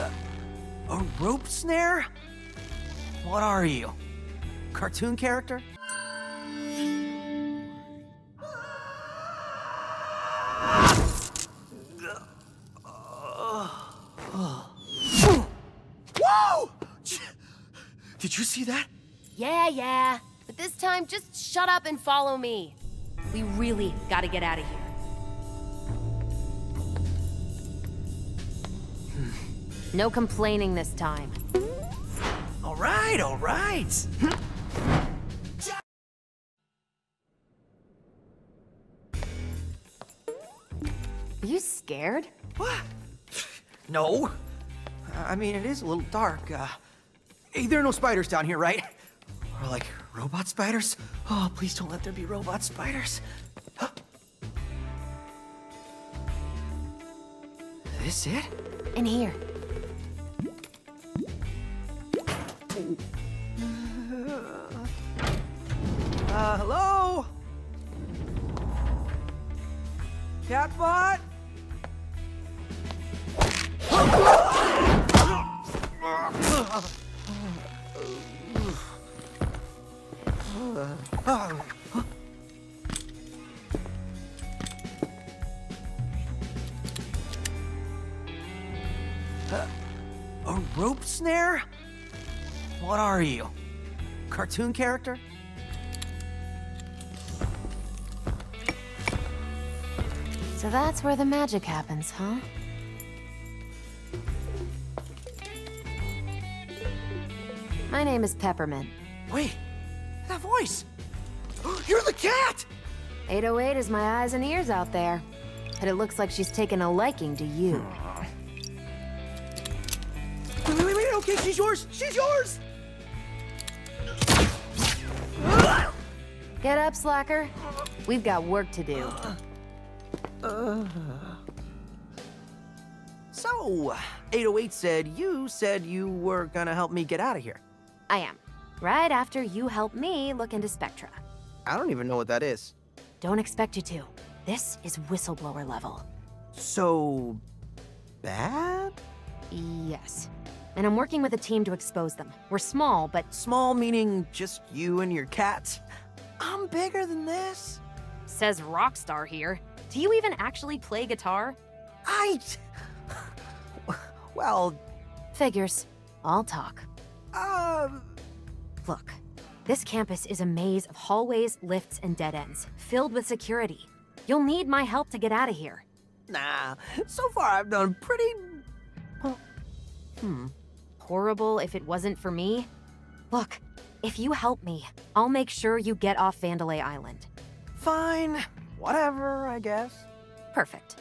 A rope snare? What are you? Cartoon character? Whoa! Did you see that? Yeah, yeah. But this time, just shut up and follow me. We really gotta get out of here. No complaining this time. All right, all right. Are you scared? What? No. I mean, it is a little dark. Uh, hey, there are no spiders down here, right? Or like robot spiders? Oh, please don't let there be robot spiders. This it? In here. Uh, hello? Catbot? A rope snare? What are you? Cartoon character? So that's where the magic happens, huh? My name is Peppermint. Wait, that voice! You're the cat! 808 is my eyes and ears out there. But it looks like she's taken a liking to you. Wait, wait, wait, okay, she's yours! She's yours! Get up, slacker. We've got work to do. So, 808 said you said you were gonna help me get out of here. I am. Right after you help me look into Spectra. I don't even know what that is. Don't expect you to. This is whistleblower level. So... bad? Yes. And I'm working with a team to expose them. We're small, but Small meaning just you and your cat? I'm bigger than this. says Rockstar here. Do you even actually play guitar? I... Well, Figures. I'll talk. uh... Look, this campus is a maze of hallways, lifts, and dead ends, filled with security. You'll need my help to get out of here. Nah, so far I've done pretty... Hmm. Horrible if it wasn't for me? Look, if you help me, I'll make sure you get off Vandelay Island. Fine. Whatever, I guess. Perfect.